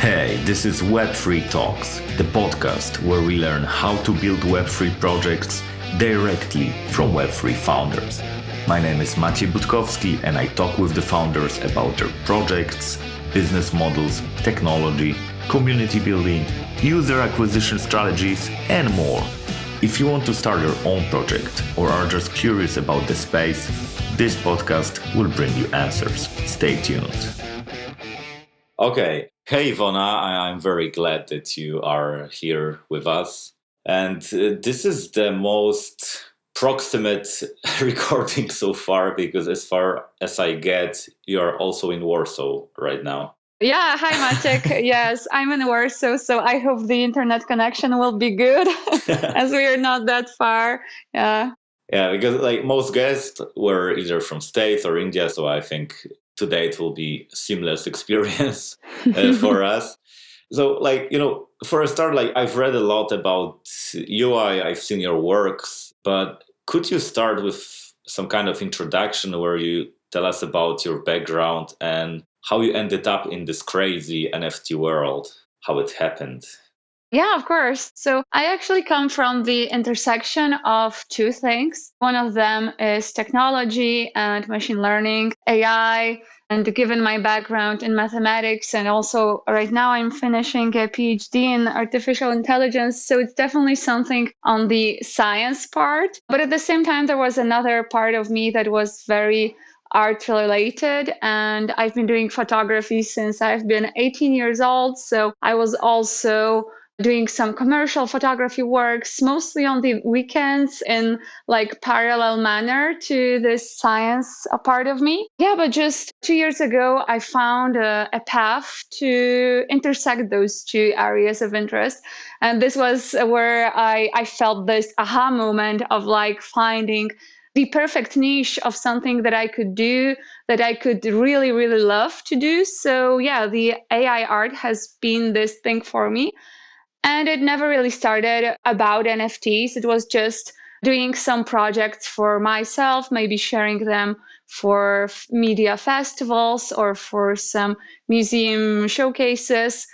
Hey, this is Web3 Talks, the podcast where we learn how to build Web3 projects directly from Web3 founders. My name is Maciej Budkowski and I talk with the founders about their projects, business models, technology, community building, user acquisition strategies, and more. If you want to start your own project or are just curious about the space, this podcast will bring you answers. Stay tuned. Okay, Hey, Ivona, I'm very glad that you are here with us. And uh, this is the most proximate recording so far because, as far as I get, you're also in Warsaw right now. Yeah, hi Maciek. yes, I'm in Warsaw, so I hope the internet connection will be good as we are not that far. Yeah. Yeah, because like most guests were either from States or India, so I think today it will be seamless experience uh, for us. So like you know for a start like i've read a lot about ui i've seen your works but could you start with some kind of introduction where you tell us about your background and how you ended up in this crazy nft world how it happened yeah, of course. So I actually come from the intersection of two things. One of them is technology and machine learning, AI. And given my background in mathematics, and also right now I'm finishing a PhD in artificial intelligence. So it's definitely something on the science part. But at the same time, there was another part of me that was very art related and I've been doing photography since I've been 18 years old so I was also doing some commercial photography works mostly on the weekends in like parallel manner to this science a part of me yeah but just two years ago i found a, a path to intersect those two areas of interest and this was where i i felt this aha moment of like finding the perfect niche of something that I could do that I could really, really love to do. So, yeah, the AI art has been this thing for me. And it never really started about NFTs. It was just doing some projects for myself, maybe sharing them for media festivals or for some museum showcases.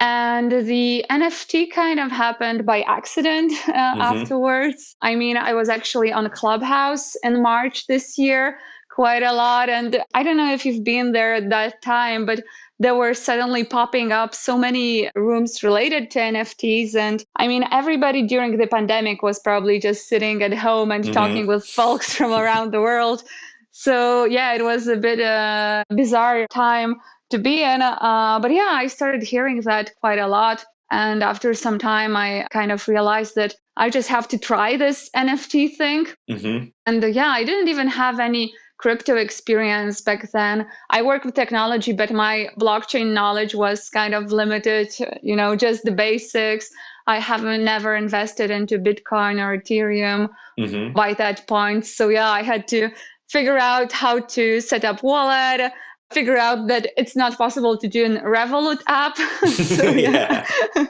And the NFT kind of happened by accident uh, mm-hmm. afterwards. I mean, I was actually on Clubhouse in March this year quite a lot. And I don't know if you've been there at that time, but there were suddenly popping up so many rooms related to NFTs. And I mean, everybody during the pandemic was probably just sitting at home and mm-hmm. talking with folks from around the world. So, yeah, it was a bit a uh, bizarre time to be in. Uh, but yeah, I started hearing that quite a lot. And after some time, I kind of realized that I just have to try this NFT thing. Mm-hmm. And uh, yeah, I didn't even have any crypto experience back then. I worked with technology, but my blockchain knowledge was kind of limited, you know, just the basics. I haven't never invested into Bitcoin or Ethereum mm-hmm. by that point. So yeah, I had to figure out how to set up wallet, figure out that it's not possible to do an Revolut app. so yeah.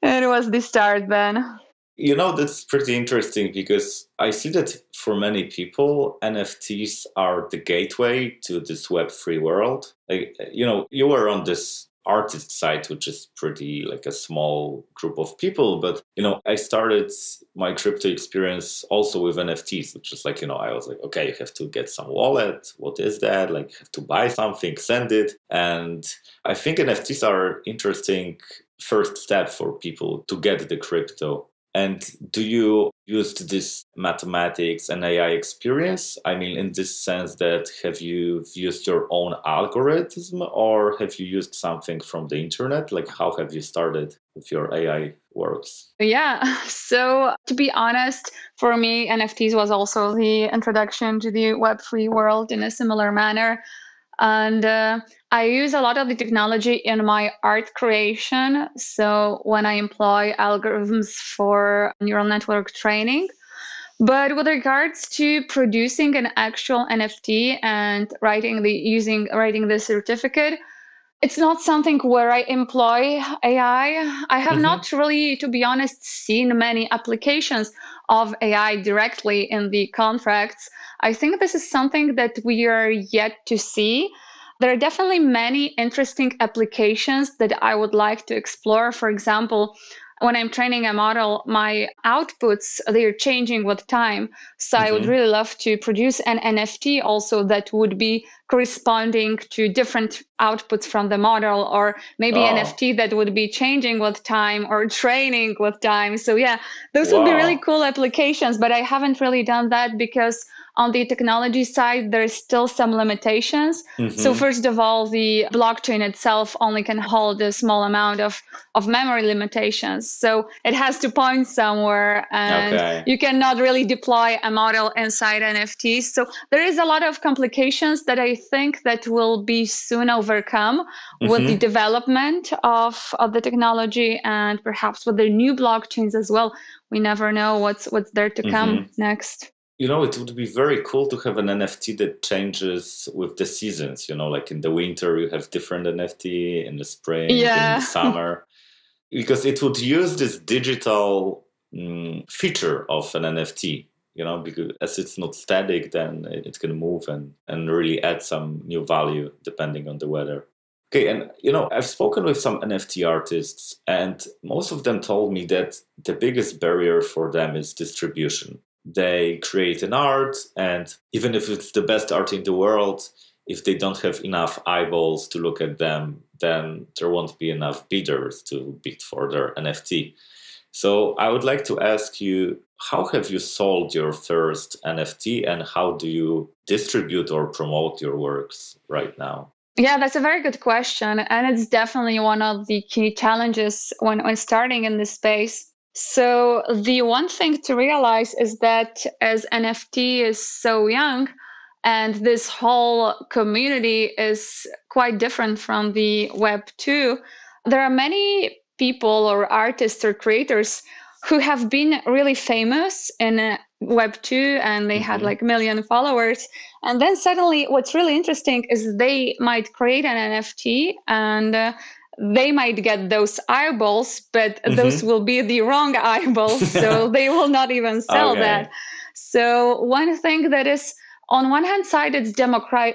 And it was the start then. You know, that's pretty interesting because I see that for many people, NFTs are the gateway to this Web3 world. Like, you know, you were on this artist site, which is pretty like a small group of people. But, you know, I started my crypto experience also with NFTs, which is like, you know, I was like, okay, you have to get some wallet. What is that? Like, have to buy something, send it. And I think NFTs are interesting first step for people to get the crypto and do you use this mathematics and AI experience? I mean, in this sense that have you used your own algorithm or have you used something from the internet? Like how have you started with your AI works? Yeah. So to be honest, for me, NFTs was also the introduction to the Web3 world in a similar manner. And uh, I use a lot of the technology in my art creation. So when I employ algorithms for neural network training, but with regards to producing an actual NFT and writing the using writing the certificate, it's not something where I employ AI. I have mm-hmm. not really, to be honest, seen many applications of AI directly in the contracts. I think this is something that we are yet to see. There are definitely many interesting applications that I would like to explore. For example, when I'm training a model, my outputs they're changing with time. So mm-hmm. I would mm-hmm. really love to produce an NFT also that would be corresponding to different outputs from the model or maybe oh. NFT that would be changing with time or training with time. So yeah, those wow. would be really cool applications, but I haven't really done that because on the technology side, there's still some limitations. Mm-hmm. So first of all, the blockchain itself only can hold a small amount of, of memory limitations. So it has to point somewhere and okay. you cannot really deploy a model inside NFTs. So there is a lot of complications that I think that will be soon overcome mm-hmm. with the mm-hmm. development of, of the technology and perhaps with the new blockchains as well. We never know what's what's there to come mm-hmm. next you know it would be very cool to have an nft that changes with the seasons you know like in the winter you have different nft in the spring yeah. in the summer. Because it would use this digital mm, feature of an nft you know because as it's not static then it can move and and really add some new value depending on the weather. Okay and you know i've spoken with some nft artists and most of them told me that the biggest barrier for them is distribution they create an art and even if it's the best art in the world if they don't have enough eyeballs to look at them then there won't be enough bidders to bid for their nft so i would like to ask you how have you sold your first nft and how do you distribute or promote your works right now yeah, that's a very good question. And it's definitely one of the key challenges when, when starting in this space. So the one thing to realize is that as NFT is so young and this whole community is quite different from the web 2, there are many people or artists or creators who have been really famous in web 2 and they mm-hmm. had like a million followers and then suddenly what's really interesting is they might create an nft and uh, they might get those eyeballs, but mm-hmm. those will be the wrong eyeballs. so they will not even sell okay. that. So one thing that is on one hand side it's democrat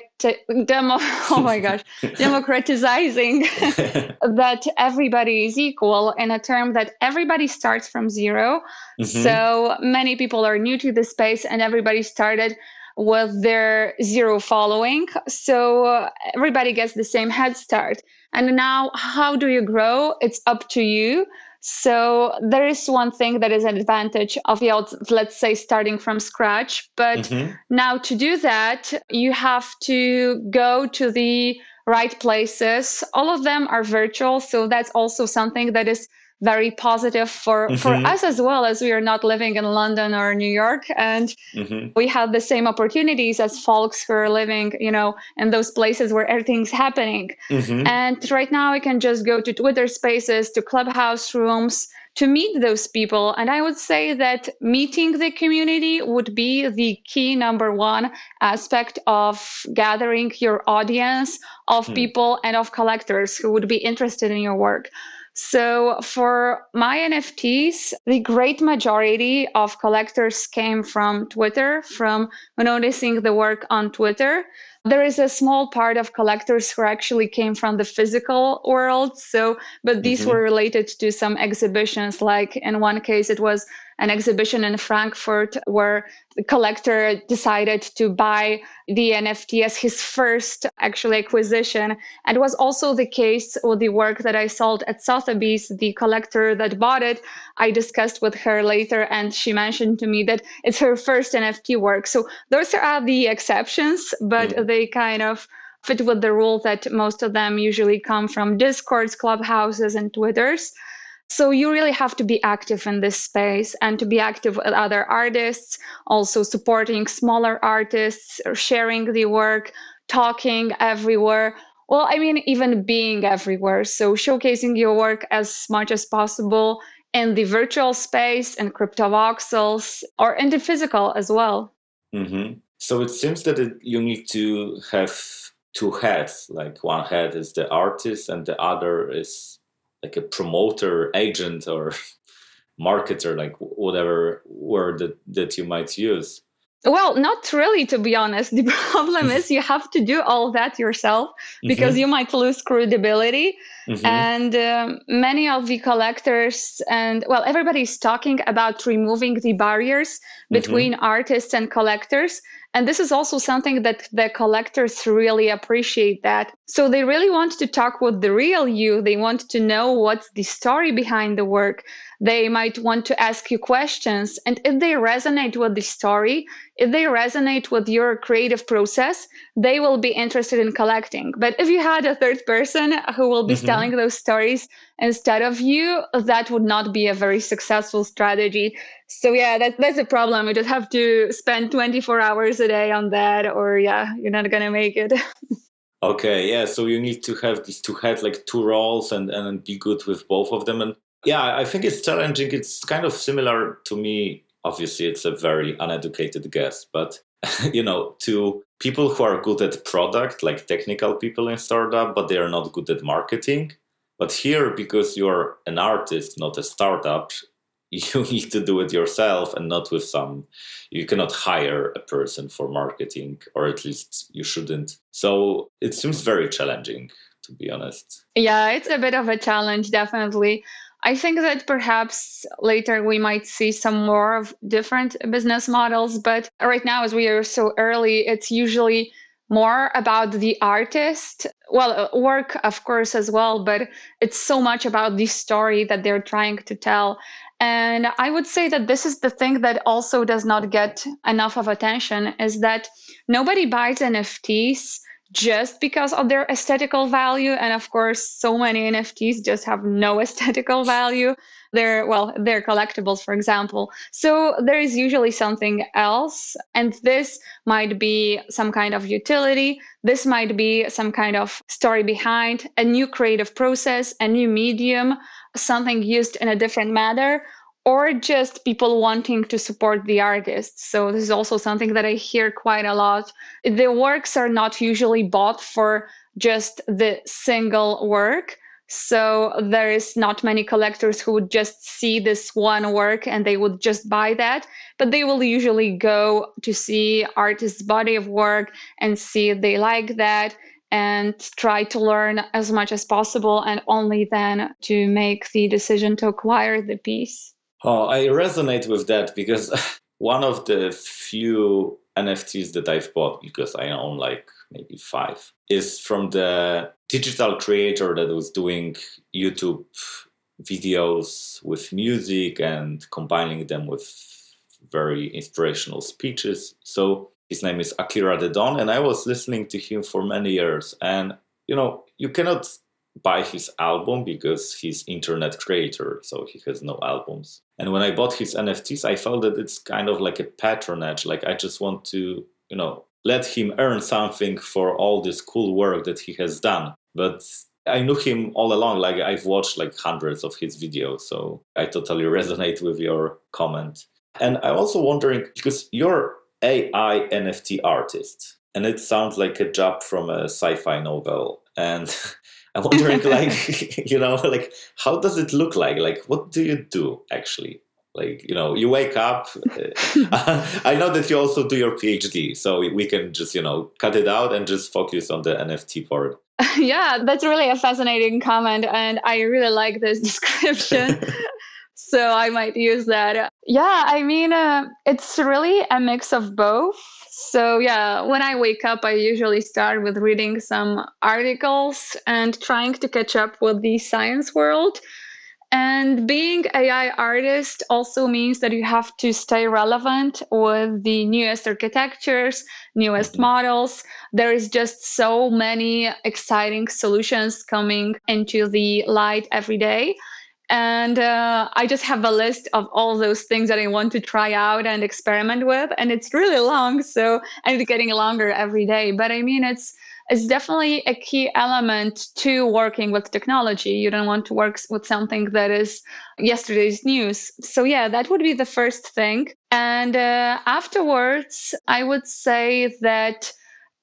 demo oh my gosh democratizing that everybody is equal in a term that everybody starts from 0 mm-hmm. so many people are new to the space and everybody started with their zero following. So uh, everybody gets the same head start. And now, how do you grow? It's up to you. So there is one thing that is an advantage of yeah, let's say starting from scratch. But mm-hmm. now to do that, you have to go to the right places. All of them are virtual, so that's also something that is very positive for mm-hmm. for us as well as we are not living in london or new york and mm-hmm. we have the same opportunities as folks who are living you know in those places where everything's happening mm-hmm. and right now we can just go to twitter spaces to clubhouse rooms to meet those people. And I would say that meeting the community would be the key number one aspect of gathering your audience of mm. people and of collectors who would be interested in your work. So for my NFTs, the great majority of collectors came from Twitter, from noticing the work on Twitter. There is a small part of collectors who actually came from the physical world. So, but these mm-hmm. were related to some exhibitions. Like in one case, it was an exhibition in Frankfurt where the collector decided to buy the NFT as his first actual acquisition. And it was also the case with the work that I sold at Sotheby's, the collector that bought it. I discussed with her later, and she mentioned to me that it's her first NFT work. So those are the exceptions, but mm. they kind of fit with the rule that most of them usually come from discords, clubhouses, and Twitters. So you really have to be active in this space and to be active with other artists, also supporting smaller artists, sharing the work, talking everywhere. Well, I mean, even being everywhere. So showcasing your work as much as possible in the virtual space and cryptovoxels or in the physical as well. Mm-hmm. So it seems that it, you need to have two heads. Like one head is the artist, and the other is like a promoter, agent, or marketer, like whatever word that, that you might use. Well, not really, to be honest. The problem is you have to do all that yourself because mm-hmm. you might lose credibility. Mm-hmm. And um, many of the collectors, and well, everybody's talking about removing the barriers mm-hmm. between mm-hmm. artists and collectors and this is also something that the collectors really appreciate that. So they really want to talk with the real you. They want to know what's the story behind the work. They might want to ask you questions. And if they resonate with the story, if they resonate with your creative process, they will be interested in collecting. But if you had a third person who will be mm-hmm. Telling mm-hmm. those stories instead of you, that would not be a very successful strategy. So yeah, that, that's a problem. You just have to spend 24 hours a day on that, or yeah, you're not gonna make it. okay, yeah. So you need to have these two head like two roles and and be good with both of them. And yeah, I think it's challenging. It's kind of similar to me. Obviously, it's a very uneducated guess, but you know, to people who are good at product, like technical people in startup, but they are not good at marketing. But here, because you're an artist, not a startup, you need to do it yourself and not with some you cannot hire a person for marketing or at least you shouldn't. So it seems very challenging to be honest. Yeah it's a bit of a challenge definitely I think that perhaps later we might see some more of different business models, but right now, as we are so early, it's usually more about the artist. Well, uh, work, of course, as well, but it's so much about the story that they're trying to tell. And I would say that this is the thing that also does not get enough of attention is that nobody buys NFTs just because of their aesthetical value. And of course, so many NFTs just have no aesthetical value. They're, well, they're collectibles, for example. So there is usually something else. And this might be some kind of utility. This might be some kind of story behind a new creative process, a new medium, something used in a different manner or just people wanting to support the artists. So this is also something that I hear quite a lot. The works are not usually bought for just the single work. So there is not many collectors who would just see this one work and they would just buy that, but they will usually go to see artist's body of work and see if they like that and try to learn as much as possible and only then to make the decision to acquire the piece. Oh, I resonate with that because one of the few NFTs that I've bought, because I own like maybe five, is from the digital creator that was doing YouTube videos with music and combining them with very inspirational speeches. So his name is Akira the Don, and I was listening to him for many years. And you know, you cannot buy his album because he's internet creator, so he has no albums. And when I bought his NFTs, I felt that it's kind of like a patronage. Like I just want to, you know, let him earn something for all this cool work that he has done. But I knew him all along. Like I've watched like hundreds of his videos, so I totally resonate with your comment. And I'm also wondering because you're AI NFT artist, and it sounds like a job from a sci-fi novel. And I'm wondering, like, you know, like, how does it look like? Like, what do you do actually? Like, you know, you wake up. Uh, I know that you also do your PhD, so we can just, you know, cut it out and just focus on the NFT part. Yeah, that's really a fascinating comment, and I really like this description. so I might use that. Yeah, I mean, uh, it's really a mix of both. So, yeah, when I wake up, I usually start with reading some articles and trying to catch up with the science world. And being AI artist also means that you have to stay relevant with the newest architectures, newest mm-hmm. models. There is just so many exciting solutions coming into the light every day and uh, i just have a list of all those things that i want to try out and experiment with and it's really long so and it's getting longer every day. But i mean it's it's definitely a key element to working with technology. You don't want to work with something that is yesterday's news. So yeah that would be the first thing. And uh, afterwards i would say that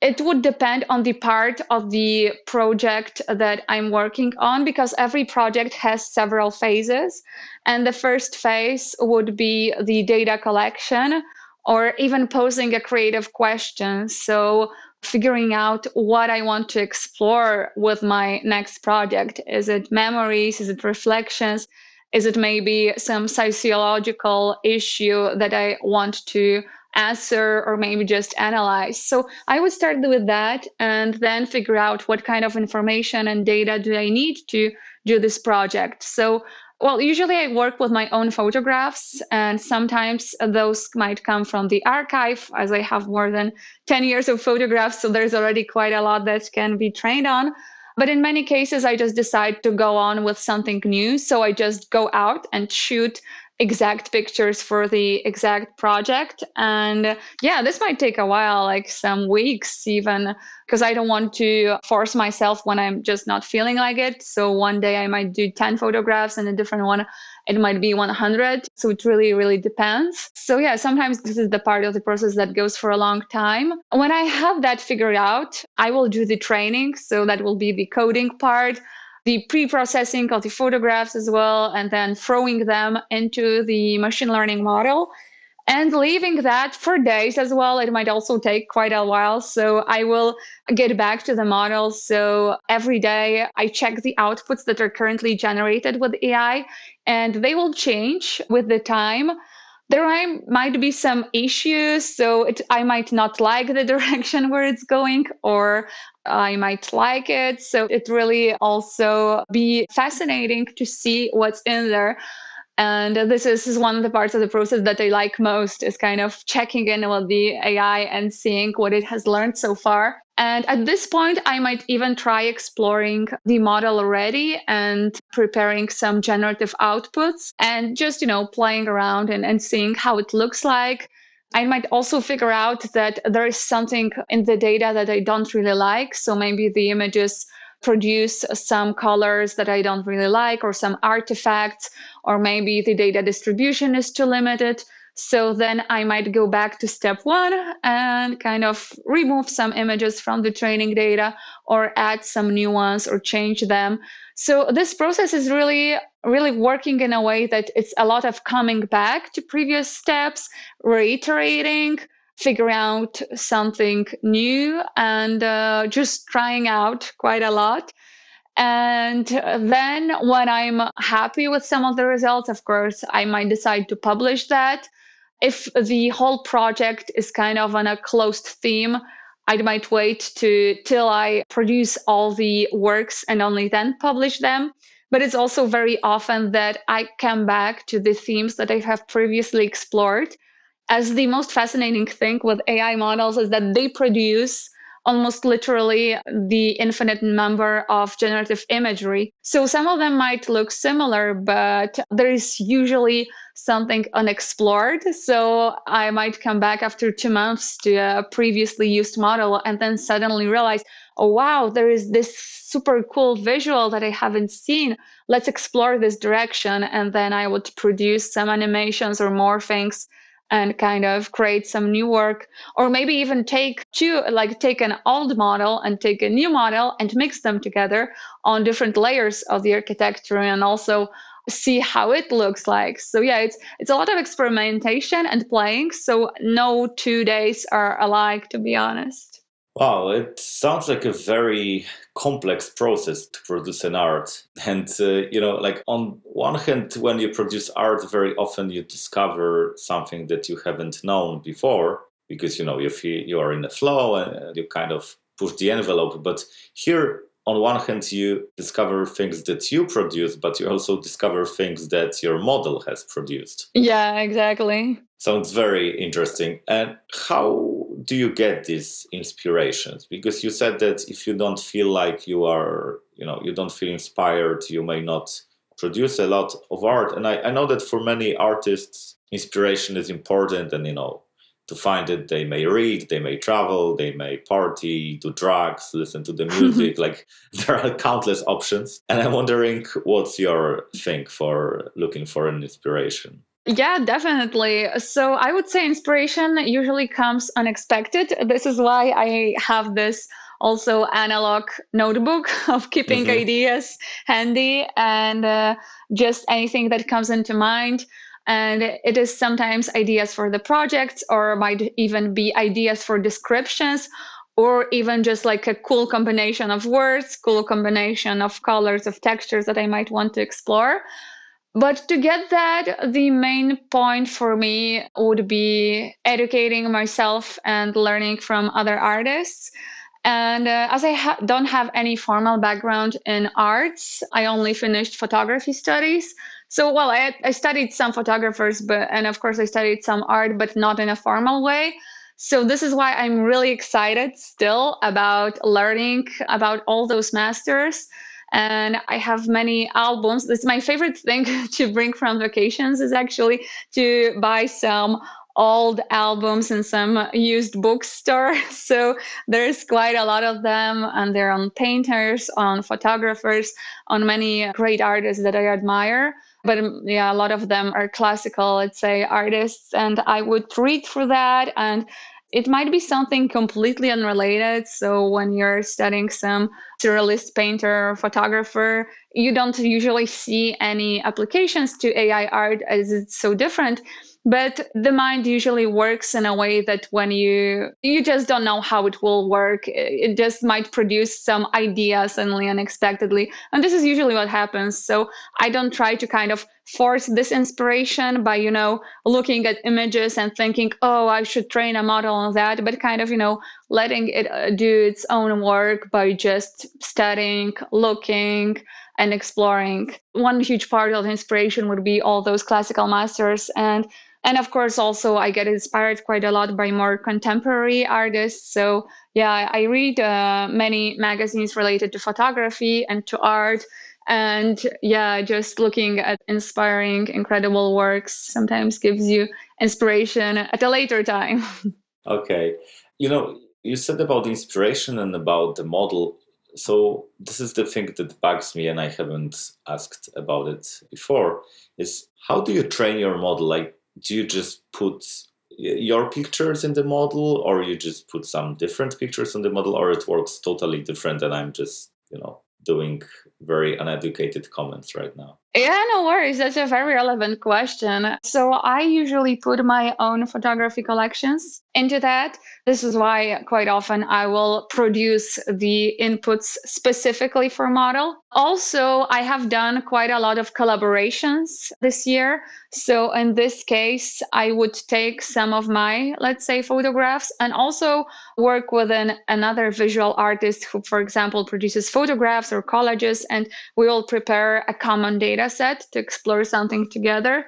it would depend on the part of the project that I'm working on because every project has several phases. And the first phase would be the data collection, or even posing a creative question. So figuring out what I want to explore with my next project. Is it memories? Is it reflections? Is it maybe some sociological issue that I want to answer or maybe just analyze? So I would start with that and then figure out what kind of information and data do I need to do this project. So well, usually I work with my own photographs, and sometimes those might come from the archive, as I have more than 10 years of photographs. So there's already quite a lot that can be trained on. But in many cases, I just decide to go on with something new. So I just go out and shoot exact pictures for the exact project. And yeah, this might take a while, like some weeks even, because I don't want to force myself when I'm just not feeling like it. So one day I might do 10 photographs and a different one it might be 100 so it really really depends. So yeah sometimes this is the part of the process that goes for a long time. When i have that figured out i will do the training. So that will be the coding part the pre-processing of the photographs as well and then throwing them into the machine learning model and leaving that for days as well. It might also take quite a while so i will get back to the model. So every day i check the outputs that are currently generated with ai and they will change with the time there might be some issues so it, i might not like the direction where it's going or i might like it. So it really also be fascinating to see what's in there and this is, is one of the parts of the process that I like most is kind of checking in with the AI and seeing what it has learned so far. And at this point, I might even try exploring the model already and preparing some generative outputs and just, you know, playing around and, and seeing how it looks like. I might also figure out that there is something in the data that I don't really like. So maybe the images produce some colors that I don't really like or some artifacts, or maybe the data distribution is too limited. So then I might go back to step one and kind of remove some images from the training data or add some new ones or change them. So this process is really, really working in a way that it's a lot of coming back to previous steps, reiterating, figuring out something new and uh, just trying out quite a lot. And then when I'm happy with some of the results, of course, I might decide to publish that. If the whole project is kind of on a closed theme, I might wait to till I produce all the works and only then publish them. But it's also very often that I come back to the themes that I have previously explored as the most fascinating thing with AI models is that they produce almost literally the infinite number of generative imagery. So some of them might look similar, but there is usually something unexplored. So I might come back after two months to a previously used model and then suddenly realize, oh, wow, there is this super cool visual that I haven't seen. Let's explore this direction. And then I would produce some animations or more things and kind of create some new work or maybe even take two like take an old model and take a new model and mix them together on different layers of the architecture and also see how it looks like. So yeah it's it's a lot of experimentation and playing so no two days are alike to be honest Wow, it sounds like a very complex process to produce an art. And, uh, you know, like on one hand, when you produce art, very often you discover something that you haven't known before because, you know, you feel you are in the flow and you kind of push the envelope. But here, on one hand, you discover things that you produce, but you also discover things that your model has produced. Yeah, exactly. Sounds very interesting. And how do you get these inspirations? Because you said that if you don't feel like you are, you know, you don't feel inspired, you may not produce a lot of art. And I, I know that for many artists, inspiration is important. And, you know, to find it, they may read, they may travel, they may party, do drugs, listen to the music. like there are countless options. And I'm wondering what's your thing for looking for an inspiration? Yeah, definitely. So I would say inspiration usually comes unexpected. This is why I have this also analog notebook of keeping mm-hmm. ideas handy and uh, just anything that comes into mind. And it is sometimes ideas for the projects or might even be ideas for descriptions or even just like a cool combination of words, cool combination of colors, of textures that I might want to explore. But to get that, the main point for me would be educating myself and learning from other artists. And uh, as I ha- don't have any formal background in arts, I only finished photography studies. So, well, I, I studied some photographers, but and of course I studied some art, but not in a formal way. So this is why I'm really excited still about learning about all those masters. And I have many albums. Is my favorite thing to bring from vacations is actually to buy some old albums in some used bookstore. So there's quite a lot of them, and they're on painters, on photographers, on many great artists that I admire but um, yeah a lot of them are classical let's say artists and i would read through that and it might be something completely unrelated. So when you're studying some surrealist painter or photographer you don't usually see any applications to ai art as it's so different. But the mind usually works in a way that when you you just don't know how it will work. It just might produce some idea suddenly unexpectedly. And this is usually what happens. So i don't try to kind of force this inspiration by you know looking at images and thinking oh i should train a model on that but kind of you know letting it uh, do its own work by just studying looking and exploring. One huge part of the inspiration would be all those classical masters and and of course also i get inspired quite a lot by more contemporary artists. So yeah i read uh, many magazines related to photography and to art and yeah just looking at inspiring incredible works sometimes gives you inspiration at a later time. Okay. You know you said about inspiration and about the model. So this is the thing that bugs me and i haven't asked about it before is how do you train your model? Like do you just put your pictures in the model or you just put some different pictures on the model or it works totally different and i'm just you know doing very uneducated comments right now yeah, no worries. That's a very relevant question. So, I usually put my own photography collections into that. This is why quite often I will produce the inputs specifically for model. Also, I have done quite a lot of collaborations this year. So, in this case, I would take some of my, let's say, photographs and also work with an, another visual artist who, for example, produces photographs or collages, and we will prepare a common data data set to explore something together.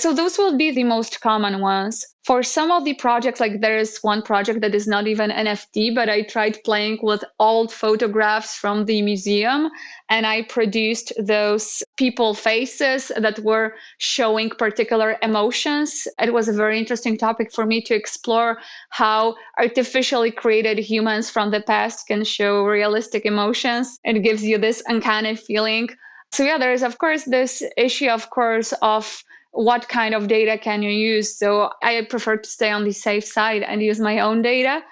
So those will be the most common ones. For some of the projects, like there is one project that is not even NFT, but I tried playing with old photographs from the museum and I produced those people faces that were showing particular emotions. It was a very interesting topic for me to explore how artificially created humans from the past can show realistic emotions. It gives you this uncanny feeling so yeah, there is of course this issue, of course, of what kind of data can you use. So I prefer to stay on the safe side and use my own data.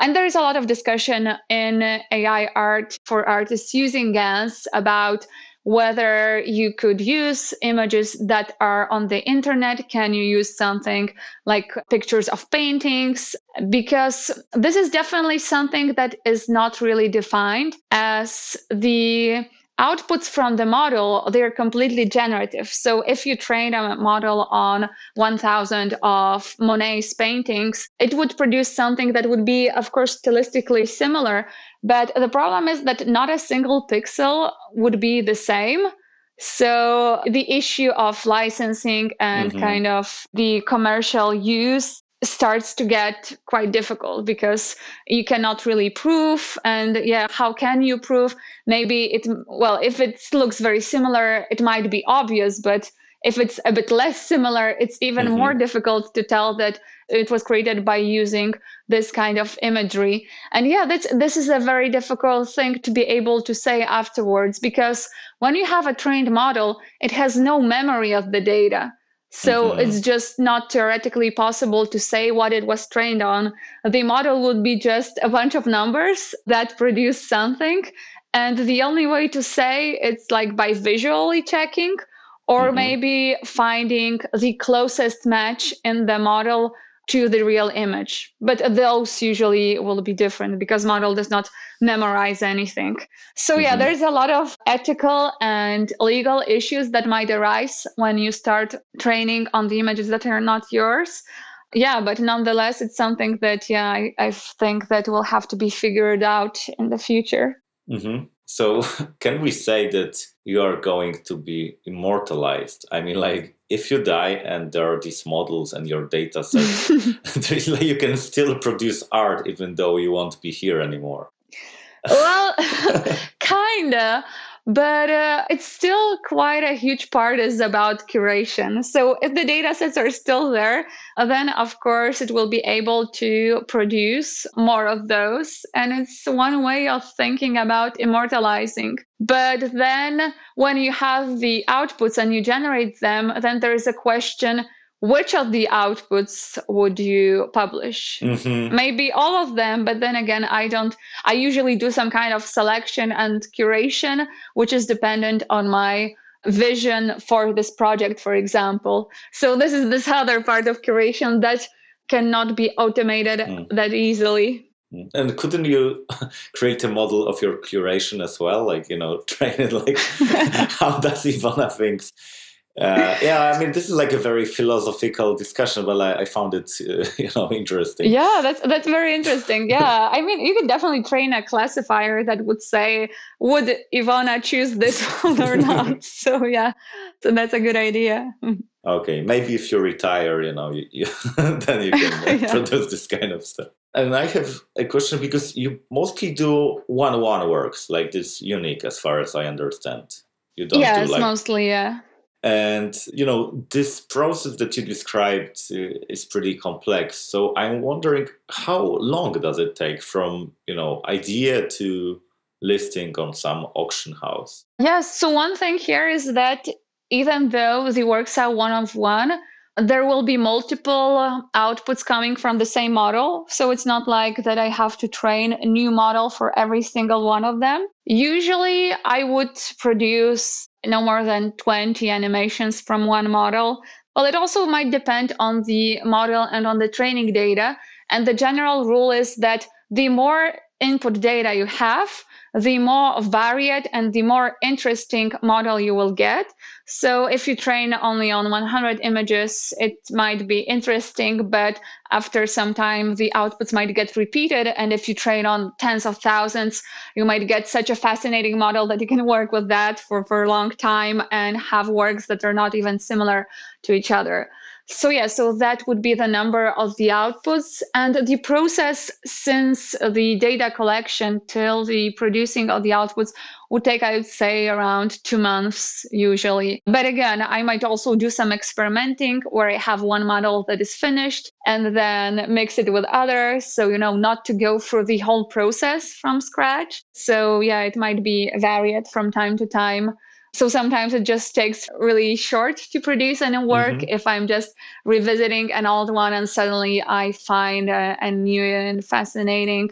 And there is a lot of discussion in AI art for artists using GANs about whether you could use images that are on the internet. Can you use something like pictures of paintings? Because this is definitely something that is not really defined as the outputs from the model they're completely generative. So if you train a model on 1000 of monet's paintings it would produce something that would be of course stylistically similar. But the problem is that not a single pixel would be the same. So the issue of licensing and mm-hmm. kind of the commercial use starts to get quite difficult because you cannot really prove and yeah how can you prove? Maybe it well if it looks very similar it might be obvious but if it's a bit less similar it's even mm-hmm. more difficult to tell that it was created by using this kind of imagery. And yeah that's this is a very difficult thing to be able to say afterwards because when you have a trained model it has no memory of the data so mm-hmm. it's just not theoretically possible to say what it was trained on. The model would be just a bunch of numbers that produce something. And the only way to say it's like by visually checking or mm-hmm. maybe finding the closest match in the model to the real image. But those usually will be different because model does not memorize anything. So mm-hmm. yeah, there's a lot of ethical and legal issues that might arise when you start training on the images that are not yours. Yeah, but nonetheless, it's something that yeah, I, I think that will have to be figured out in the future. Mm-hmm. So, can we say that you are going to be immortalized? I mean, like, if you die and there are these models and your data set, you can still produce art even though you won't be here anymore. well, kinda but uh, it's still quite a huge part is about curation. So if the data sets are still there uh, then of course it will be able to produce more of those. And it's one way of thinking about immortalizing. But then when you have the outputs and you generate them then there is a question which of the outputs would you publish mm-hmm. maybe all of them but then again i don't i usually do some kind of selection and curation which is dependent on my vision for this project for example so this is this other part of curation that cannot be automated mm. that easily mm. and couldn't you create a model of your curation as well like you know train it like how does ivona thinks uh, yeah, I mean, this is like a very philosophical discussion, but I, I found it, uh, you know, interesting. Yeah, that's that's very interesting. Yeah, I mean, you could definitely train a classifier that would say, would Ivona choose this one or not? so yeah, so that's a good idea. Okay, maybe if you retire, you know, you, you then you can uh, yeah. produce this kind of stuff. And I have a question because you mostly do one-on-one works, like this unique, as far as I understand. You don't yes, do like mostly, yeah and you know this process that you described uh, is pretty complex so i'm wondering how long does it take from you know idea to listing on some auction house yes so one thing here is that even though the works are one of one there will be multiple outputs coming from the same model. So it's not like that I have to train a new model for every single one of them. Usually I would produce no more than 20 animations from one model. Well, it also might depend on the model and on the training data. And the general rule is that the more input data you have, the more varied and the more interesting model you will get. So if you train only on 100 images, it might be interesting, but after some time, the outputs might get repeated. And if you train on tens of thousands, you might get such a fascinating model that you can work with that for, for a long time and have works that are not even similar to each other. So yeah, so that would be the number of the outputs and the process since the data collection till the producing of the outputs would take, I would say, around two months usually. But again, I might also do some experimenting where I have one model that is finished and then mix it with others. So, you know, not to go through the whole process from scratch. So yeah, it might be varied from time to time. So sometimes it just takes really short to produce any work. Mm-hmm. If I'm just revisiting an old one and suddenly I find a, a new and fascinating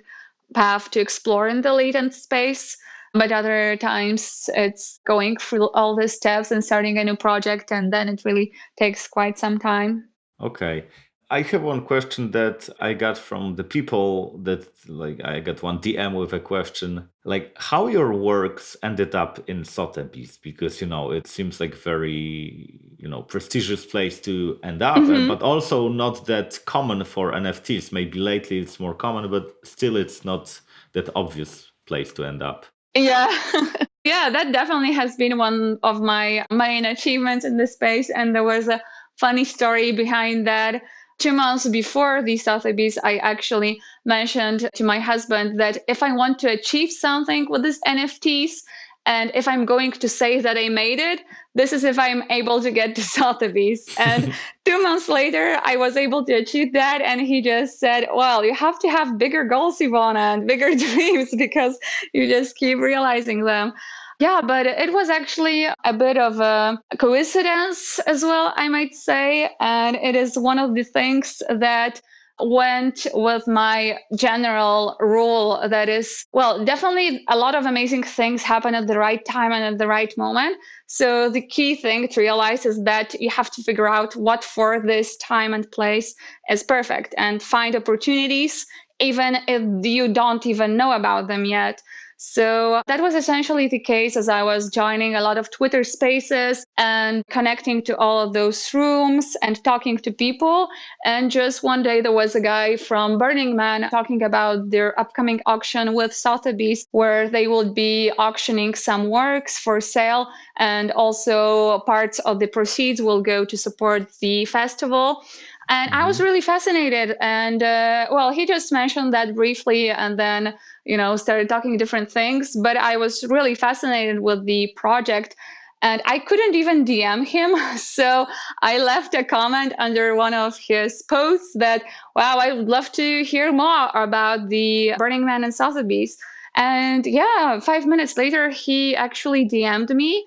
path to explore in the latent space. But other times it's going through all the steps and starting a new project, and then it really takes quite some time. Okay. I have one question that I got from the people that like I got one DM with a question like how your works ended up in Sotheby's? Because you know it seems like very you know prestigious place to end up mm-hmm. but also not that common for NFTs maybe lately it's more common but still it's not that obvious place to end up. Yeah. Yeah that definitely has been one of my main achievements in this space and there was a funny story behind that two months before the Sotheby's, I actually mentioned to my husband that if I want to achieve something with these NFTs, and if I'm going to say that I made it, this is if I'm able to get to Sotheby's. And two months later, I was able to achieve that. And he just said, Well, you have to have bigger goals, Ivona, and bigger dreams because you just keep realizing them. Yeah, but it was actually a bit of a coincidence as well, I might say. And it is one of the things that went with my general rule that is, well, definitely a lot of amazing things happen at the right time and at the right moment. So the key thing to realize is that you have to figure out what for this time and place is perfect and find opportunities even if you don't even know about them yet. So that was essentially the case as I was joining a lot of Twitter spaces and connecting to all of those rooms and talking to people. And just one day there was a guy from Burning Man talking about their upcoming auction with Sotheby's, where they will be auctioning some works for sale. And also parts of the proceeds will go to support the festival. And. I was mm-hmm. really fascinated. And uh, well, he just mentioned that briefly and then, you know, started talking different things. But I was really fascinated with the project. And I couldn't even DM him. So I left a comment under one of his posts that, wow, I would love to hear more about the Burning Man and Sotheby's. And yeah, five minutes later, he actually DM'd me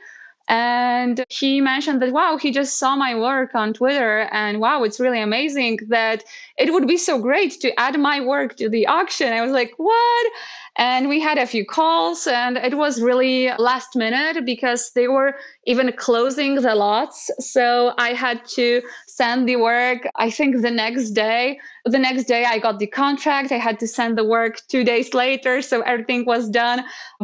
and he mentioned that, wow, he just saw my work on Twitter and wow, it's really amazing that it would be so great to add my work to the auction. I was like, what? And we had a few calls, and it was really last minute because they were even closing the lots. So I had to send the work, I think, the next day. The next day, I got the contract. I had to send the work two days later. So everything was done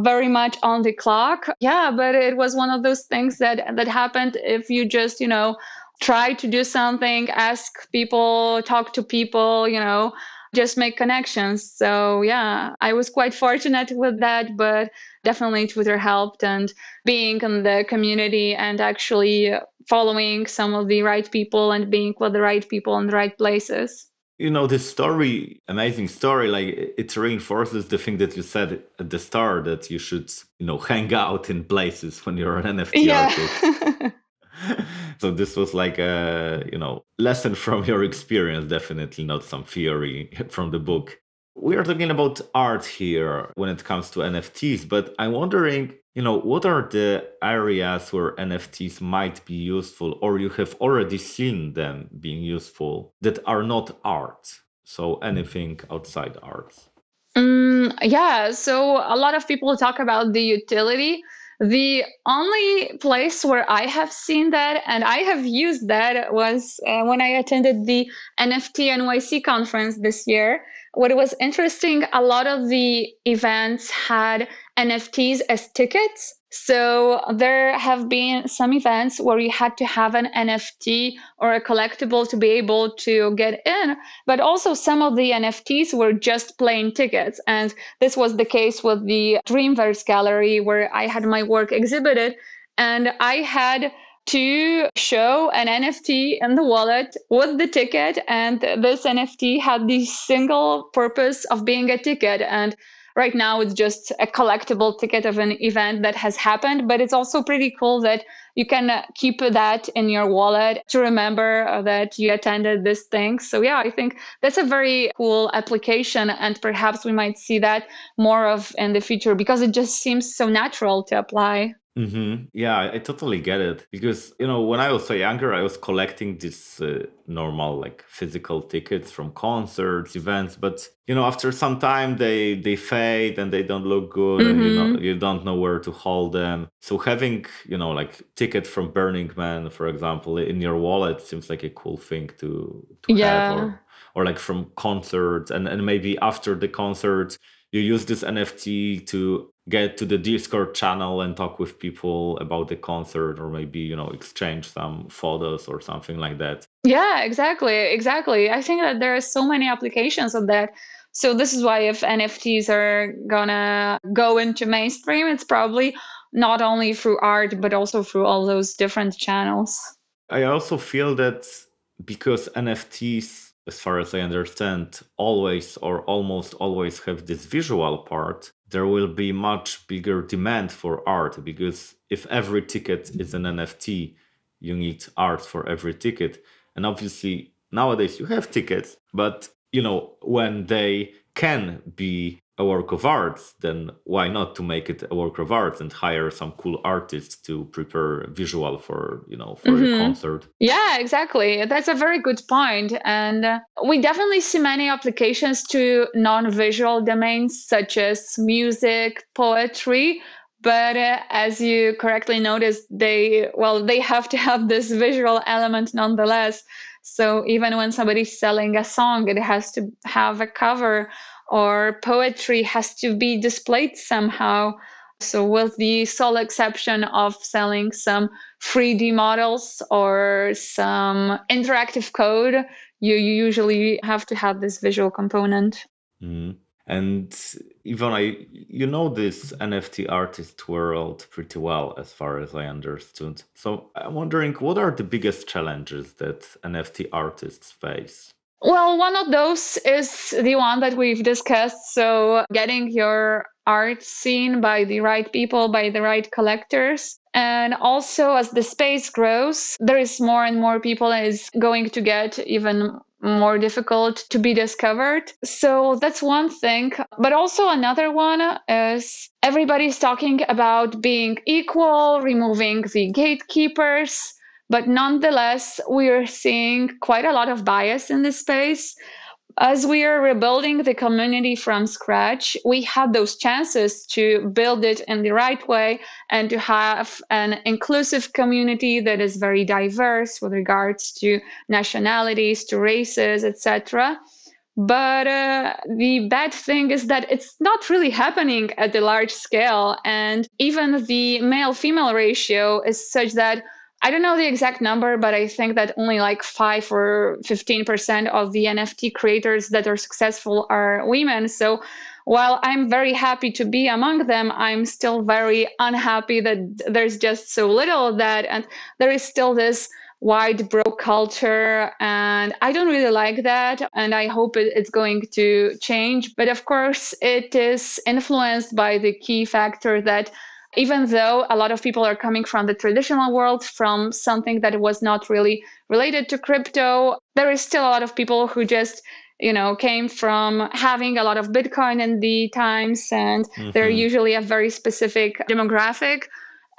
very much on the clock. Yeah, but it was one of those things that, that happened if you just, you know, try to do something, ask people, talk to people, you know, just make connections. So, yeah, I was quite fortunate with that, but definitely Twitter helped and being in the community and actually following some of the right people and being with the right people in the right places. You know, this story, amazing story, like it reinforces the thing that you said at the start that you should, you know, hang out in places when you're an NFT yeah. artist. so this was like a you know lesson from your experience definitely not some theory from the book we are talking about art here when it comes to nfts but i'm wondering you know what are the areas where nfts might be useful or you have already seen them being useful that are not art? So anything outside art. Mm, yeah so a lot of people talk about the utility. The only place where I have seen that and I have used that was uh, when I attended the NFT NYC conference this year. What was interesting, a lot of the events had NFTs as tickets. So there have been some events where you had to have an NFT or a collectible to be able to get in, but also some of the NFTs were just plain tickets. And this was the case with the Dreamverse gallery where I had my work exhibited and I had to show an NFT in the wallet with the ticket. And this NFT had the single purpose of being a ticket. And right now it's just a collectible ticket of an event that has happened but it's also pretty cool that you can uh, keep that in your wallet to remember uh, that you attended this thing so yeah i think that's a very cool application and perhaps we might see that more of in the future because it just seems so natural to apply Mm-hmm. Yeah, I totally get it because you know when I was so younger, I was collecting these uh, normal like physical tickets from concerts, events, but you know after some time they they fade and they don't look good, mm-hmm. and you know mm-hmm. you don't know where to hold them. So having you know like ticket from Burning Man, for example, in your wallet seems like a cool thing to, to yeah. have, or, or like from concerts, and and maybe after the concert you use this NFT to get to the Discord channel and talk with people about the concert or maybe, you know, exchange some photos or something like that. Yeah, exactly. Exactly. I think that there are so many applications of that. So this is why if NFTs are gonna go into mainstream, it's probably not only through art but also through all those different channels. I also feel that because NFTs as far as I understand, always or almost always have this visual part, there will be much bigger demand for art because if every ticket is an NFT, you need art for every ticket. And obviously, nowadays you have tickets, but you know, when they can be a work of art, then why not to make it a work of art and hire some cool artists to prepare visual for, you know, for mm-hmm. a concert? Yeah, exactly. That's a very good. And uh, we definitely see many applications to non-visual domains such as music, poetry, but uh, as you correctly noticed they well they have to have this visual element nonetheless so even when somebody's selling a song it has to have a cover or poetry has to be displayed somehow. So, with the sole exception of selling some 3D models or some interactive code, you, usually have to have this visual component. Mm. And Ivona, you know this NFT artist world pretty well, as far as I understood. So I'm wondering, what are the biggest challenges that NFT artists face? Well, one of those is the one that we've discussed. So, getting your art seen by the right people, by the right collectors. And also, as the space grows, there is more and more people is going to get even more difficult to be discovered. So that's one thing. But also another one is everybody's talking about being equal, removing the gatekeepers. But nonetheless, we are seeing quite a lot of bias in this space. As we are rebuilding the community from scratch, we have those chances to build it in the right way and to have an inclusive community that is very diverse with regards to nationalities, to races, etc. But uh, the bad thing is that it's not really happening at the large scale. And even the male female ratio is such that I don't know the exact number, but I think that only like 5 or 15% of the NFT creators that are successful are women. So while I'm very happy to be among them, I'm still very unhappy that there's just so little of that. And there is still this white bro culture. And I don't really like that. And I hope it, it's going to change. But of course, it is influenced by the key factor that even though a lot of people are coming from the traditional world, from something that was not really related to crypto, there is still a lot of people who just you know came from having a lot of bitcoin in the times and mm-hmm. they're usually a very specific demographic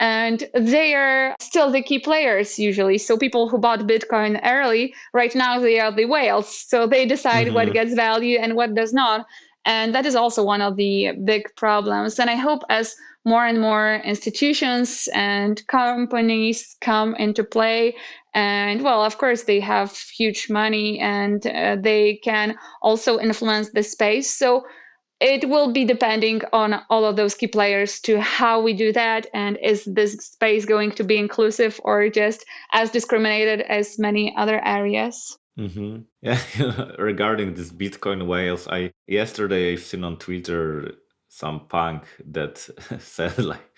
and they are still the key players usually so people who bought bitcoin early right now they are the whales so they decide mm-hmm. what gets value and what does not and that is also one of the big problems and i hope as more and more institutions and companies come into play. And well, of course, they have huge money and uh, they can also influence the space. So it will be depending on all of those key players to how we do that and is this space going to be inclusive or just as discriminated as many other areas mm-hmm. yeah regarding this bitcoin whales i yesterday i've seen on twitter some punk that said like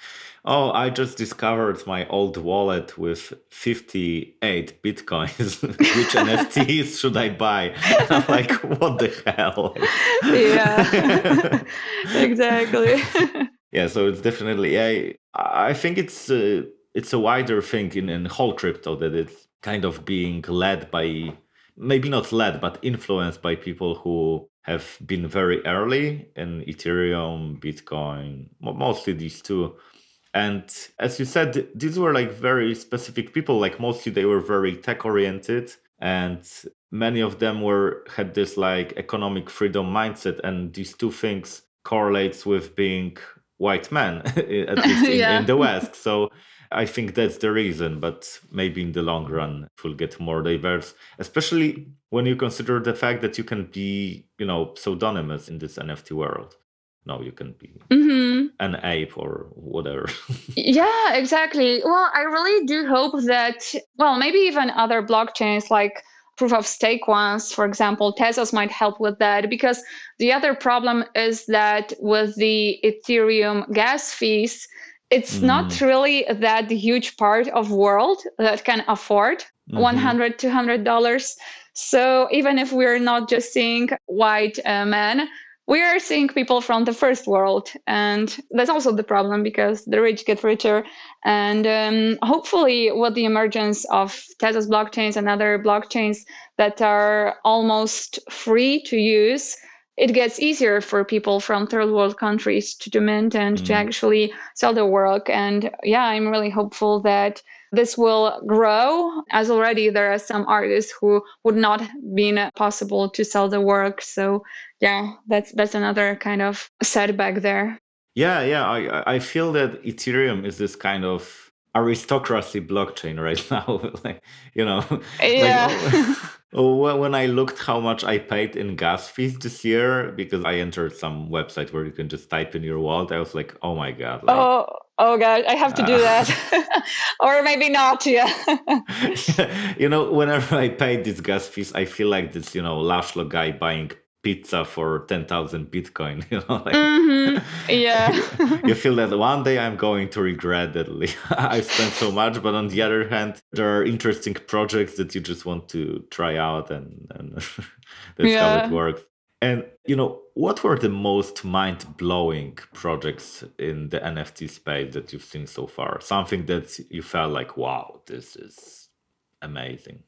oh i just discovered my old wallet with 58 bitcoins which nfts should i buy? I'm like what the hell? Yeah. Exactly. Yeah so it's definitely i i think it's uh, it's a wider thing in, in whole crypto that it's kind of being led by maybe not led but influenced by people who have been very early in Ethereum, Bitcoin, mostly these two. And as you said, these were like very specific people. Like mostly they were very tech oriented, and many of them were had this like economic freedom mindset. And these two things correlates with being white men, at least in, yeah. in the West. So I think that's the reason, but maybe in the long run it will get more diverse, especially when you consider the fact that you can be, you know, pseudonymous in this NFT world. No, you can be mm-hmm. an ape or whatever. yeah, exactly. Well, I really do hope that, well, maybe even other blockchains like proof of stake ones, for example, Tezos might help with that because the other problem is that with the Ethereum gas fees, it's mm. not really that huge part of world that can afford mm-hmm. 100 200 dollars so even if we're not just seeing white uh, men we are seeing people from the first world and that's also the problem because the rich get richer and um, hopefully with the emergence of Tezos blockchains and other blockchains that are almost free to use it gets easier for people from third world countries to demand and mm. to actually sell their work. And yeah, I'm really hopeful that this will grow as already there are some artists who would not been possible to sell the work. So yeah, that's that's another kind of setback there. Yeah, yeah. I I feel that Ethereum is this kind of aristocracy blockchain right now. like you know, yeah. Like, oh, when I looked how much I paid in gas fees this year because I entered some website where you can just type in your wallet, I was like, oh my god. Like, oh. Oh god, I have to do uh, that, or maybe not. Yeah. you know, whenever I pay these gas fees, I feel like this, you know, Laszlo guy buying pizza for 10,000 Bitcoin. You know, like, mm-hmm. yeah. you feel that one day I'm going to regret that I spent so much, but on the other hand, there are interesting projects that you just want to try out, and, and that's yeah. how it works. And you know, what were the most mind-blowing projects in the NFT space that you've seen so far? Something that you felt like, wow, this is amazing.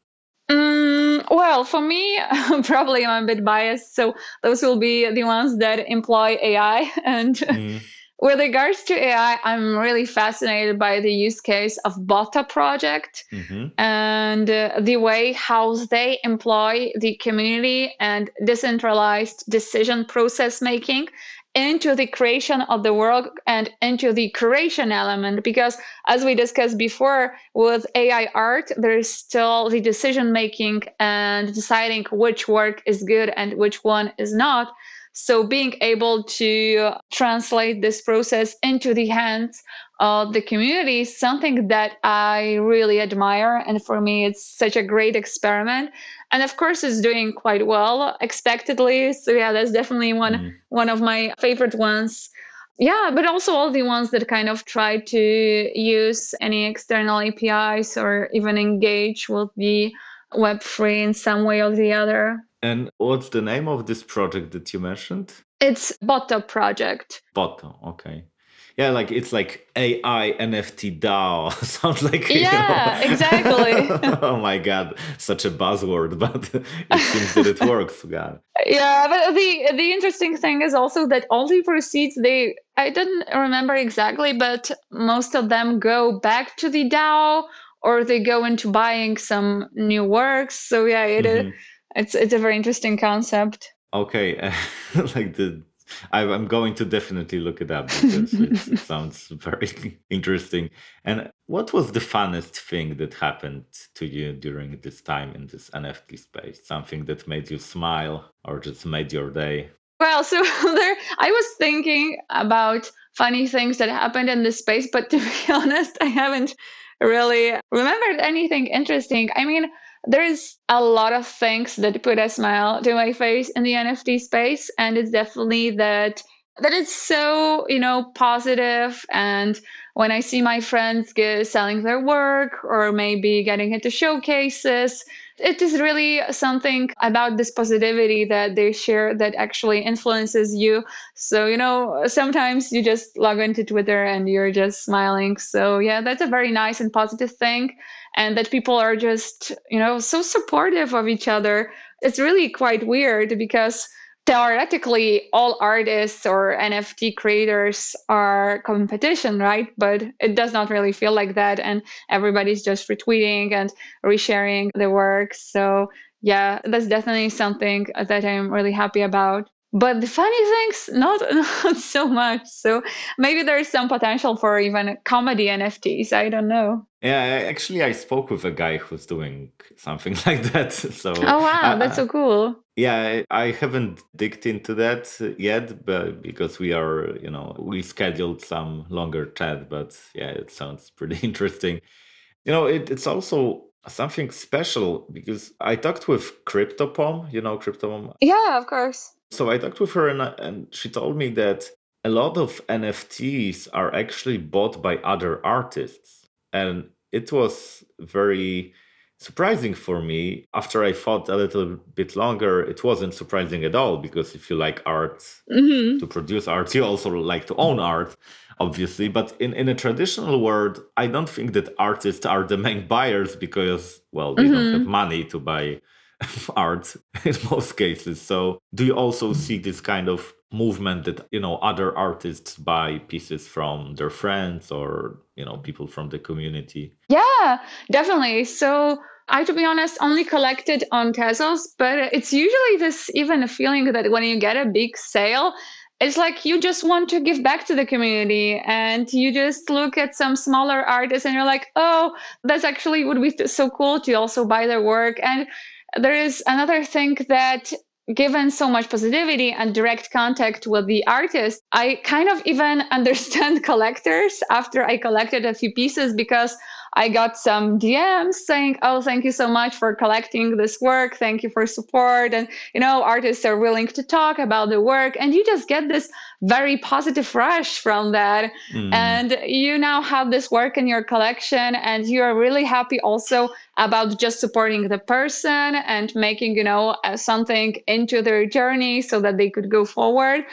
Mm, well, for me, probably I'm a bit biased. So those will be the ones that employ AI. And mm. with regards to AI, I'm really fascinated by the use case of Botto project mm-hmm. and uh, the way how they employ the community and decentralized decision process making into the creation of the world and into the creation element because as we discussed before with ai art there's still the decision making and deciding which work is good and which one is not so being able to translate this process into the hands of the community is something that i really admire. And for me it's such a great experiment. And of course it's doing quite well expectedly. So yeah that's definitely one mm. one of my favorite ones. Yeah but also all the ones that kind of try to use any external apis or even engage with the Web3 in some way or the other and what's the name of this project that you mentioned it's Botto project Botto okay yeah, like it's like AI NFT DAO. Sounds like yeah, you know. exactly. oh my god, such a buzzword, but it seems that it works. God. Yeah, but the the interesting thing is also that all the proceeds they I didn't remember exactly, but most of them go back to the DAO or they go into buying some new works. So yeah, it mm-hmm. It's it's a very interesting concept. Okay, like the I'm going to definitely look it up because it sounds very interesting. And what was the funnest thing that happened to you during this time in this NFT space? Something that made you smile or just made your day? Well, so there, I was thinking about funny things that happened in this space, but to be honest, I haven't really remembered anything interesting. I mean, there's a lot of things that put a smile to my face in the NFT space, and it's definitely that that it's so you know positive. And when i see my friends get, selling their work or maybe getting into showcases it is really something about this positivity that they share that actually influences you. So you know sometimes you just log into twitter and you're just smiling. So yeah that's a very nice and positive thing and that people are just, you know, so supportive of each other. It's really quite weird because theoretically all artists or NFT creators are competition, right? But it does not really feel like that. And everybody's just retweeting and resharing the work. So yeah, that's definitely something that I'm really happy about but the funny things not not so much. So maybe there's some potential for even comedy nfts i don't know. Yeah actually i spoke with a guy who's doing something like that. So oh wow. Uh, uh, that's so cool. yeah i haven't digged into that yet but because we are you know we scheduled some longer chat but yeah it sounds pretty interesting. You know it, it's also something special because i talked with cryptopom you know cryptopom yeah of course so I talked with her and, and she told me that a lot of NFTs are actually bought by other artists. And it was very surprising for me. After I thought a little bit longer, it wasn't surprising at all because if you like art, mm-hmm. to produce art, you also like to own art, obviously. But in, in a traditional world, I don't think that artists are the main buyers because, well, they mm-hmm. don't have money to buy art in most cases. So do you also mm-hmm. see this kind of movement that you know other artists buy pieces from their friends or you know people from the community yeah definitely so I, to be honest, only collected on Tezos, but it's usually this even a feeling that when you get a big sale, it's like you just want to give back to the community and you just look at some smaller artists and you're like, oh, that's actually would be so cool to also buy their work. And there is another thing that given so much positivity and direct contact with the artist, I kind of even understand collectors after I collected a few pieces because I got some DMs saying, "Oh, thank you so much for collecting this work. Thank you for support." And you know, artists are willing to talk about the work, and you just get this very positive rush from that. Mm. And you now have this work in your collection, and you are really happy also about just supporting the person and making you know uh, something into their journey so that they could go forward.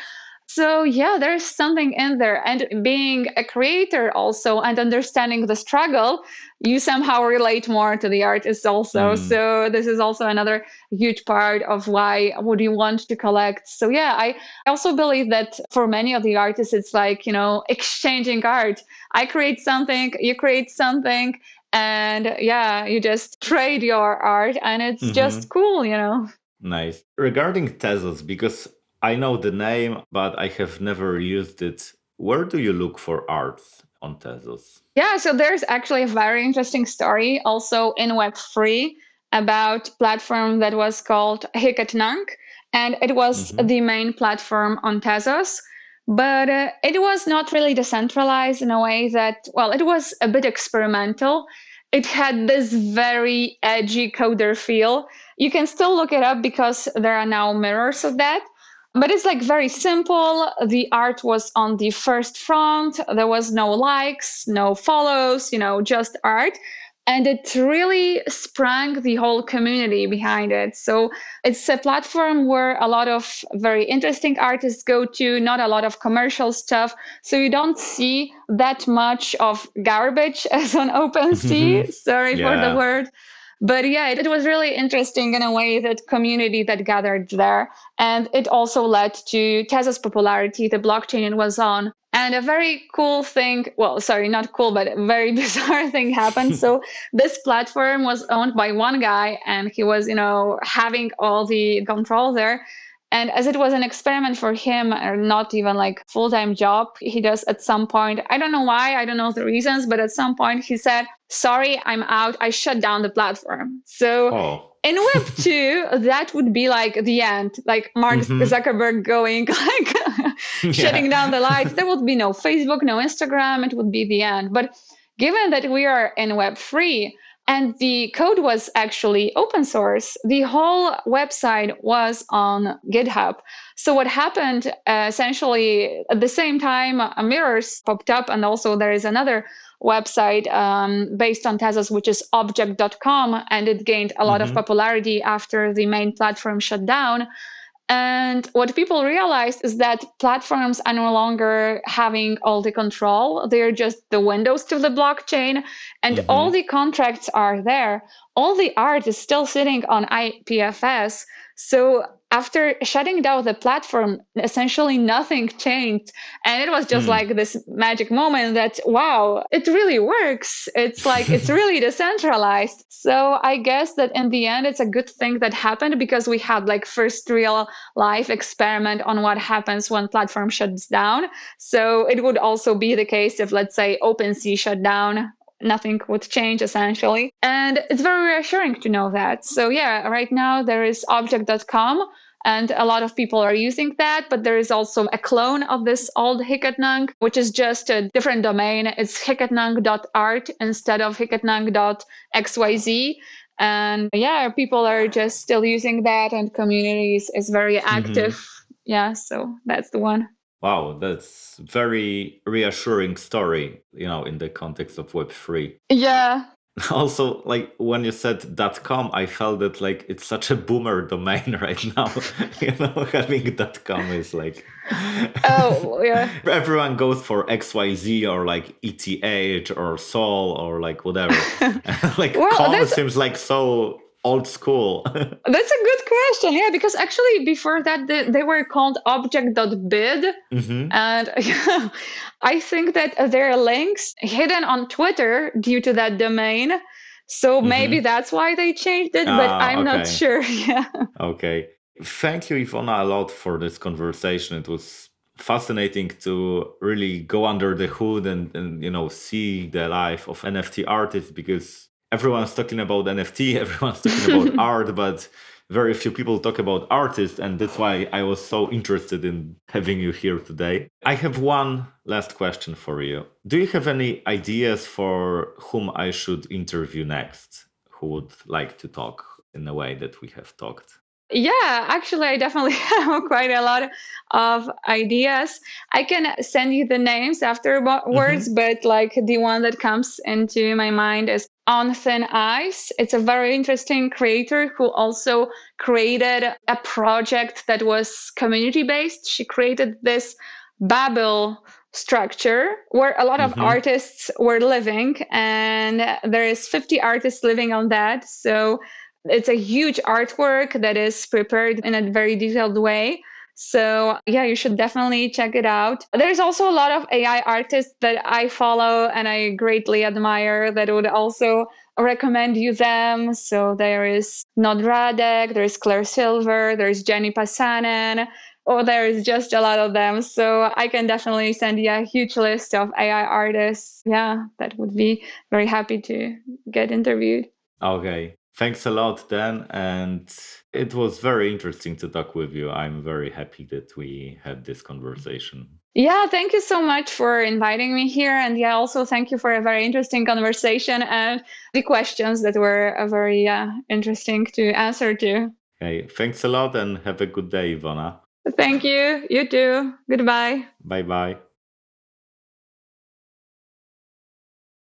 So, yeah, there's something in there. And being a creator also and understanding the struggle, you somehow relate more to the artist also. Mm. So, this is also another huge part of why would you want to collect. So, yeah, I also believe that for many of the artists, it's like, you know, exchanging art. I create something, you create something. And yeah, you just trade your art and it's mm-hmm. just cool, you know. Nice. Regarding Tezos, because I know the name, but I have never used it. Where do you look for art on Tezos? Yeah, so there's actually a very interesting story also in Web3 about platform that was called Hic et Nunc, and it was mm-hmm. the main platform on Tezos. But uh, it was not really decentralized in a way that, well, it was a bit experimental. It had this very edgy coder feel. You can still look it up because there are now mirrors of that but it's like very simple. The art was on the first front. There was no likes, no follows, you know, just art. And it really sprang the whole community behind it. So it's a platform where a lot of very interesting artists go to, not a lot of commercial stuff. So you don't see that much of garbage as on OpenSea. Mm-hmm. Sorry yeah. for the word but yeah, it, it, was really interesting in a way that community that gathered there. And it also led to Tezos popularity. The blockchain it was on. And a very cool thing, well, sorry, not cool, but a very bizarre thing happened. so this platform was owned by one guy and he was, you know, having all the control there. And as it was an experiment for him, or not even like full time job, he does at some point, I don't know why, I don't know the reasons, but at some point he said, Sorry, I'm out. I shut down the platform. So oh. in Web 2, that would be like the end, like Mark mm-hmm. Zuckerberg going, like yeah. shutting down the lights. There would be no Facebook, no Instagram. It would be the end. But given that we are in Web 3, and the code was actually open source. The whole website was on GitHub. So what happened uh, essentially at the same time, uh, mirrors popped up, and also there is another website um, based on Tezos, which is objkt.com, and it gained a lot mm-hmm. of popularity after the main platform shut down. And what people realized is that platforms are no longer having all the control. They're just the windows to the blockchain, and mm-hmm. all the contracts are there. All the art is still sitting on IPFS. So after shutting down the platform, essentially nothing changed. And it was just mm. like this magic moment that, wow, it really works. It's like, it's really decentralized. So I guess that in the end, it's a good thing that happened because we had like first real life experiment on what happens when platform shuts down. So it would also be the case if, let's say, OpenSea shut down nothing would change essentially. And it's very reassuring to know that. So, yeah, right now there is objkt.com And a lot of people are using that, but there is also a clone of this old Hic et Nunc, which is just a different domain. It's hicetnunc.art instead of hicetnunc.xyz. And yeah, people are just still using that, and communities is very mm-hmm. active. Mm-hmm. Yeah, so that's the one. Wow, that's very reassuring story, you know, in the context of Web3. Yeah. Also, like when you said dot .com, I felt that like it's such a boomer domain right now. you know, having dot .com is like Oh, yeah. Everyone goes for XYZ or like ETH or Sol or like whatever. like well, com seems like so old school? That's a good question. Yeah, because actually before that they, they were called objkt.bid. Mm-hmm. And yeah, I think that there are links hidden on Twitter due to that domain. So mm-hmm. maybe that's why they changed it, but ah, I'm okay. not sure. Yeah. Okay. Thank you, Ivona, a lot for this conversation. It was fascinating to really go under the hood and, and you know see the life of NFT artists because everyone's talking about NFT, everyone's talking about art, but very few people talk about artists, and that's why I was so interested in having you here today. I have one last question for you. Do you have any ideas for whom I should interview next who would like to talk in the way that we have talked? Yeah, actually, I definitely have quite a lot of ideas. I can send you the names afterwards, mm-hmm. but like the one that comes into my mind is On Thin Ice. It's a very interesting creator who also created a project that was community based. She created this Babel structure where a lot mm-hmm. of artists were living, and there is 50 artists living on that. So it's a huge artwork that is prepared in a very detailed way. So, yeah, you should definitely check it out. There's also a lot of AI artists that I follow and I greatly admire that would also recommend you them. So, there is Nod Radek, there's Claire Silver, there's Jenni Pasanen. Oh, there's just a lot of them. So, I can definitely send you a huge list of AI artists. Yeah, that would be very happy to get interviewed. Okay. Thanks a lot, Dan. And it was very interesting to talk with you. I'm very happy that we had this conversation. Yeah, thank you so much for inviting me here. And yeah, also thank you for a very interesting conversation and the questions that were very uh, interesting to answer to. Okay, thanks a lot and have a good day, Ivona. Thank you. You too. Goodbye. Bye bye.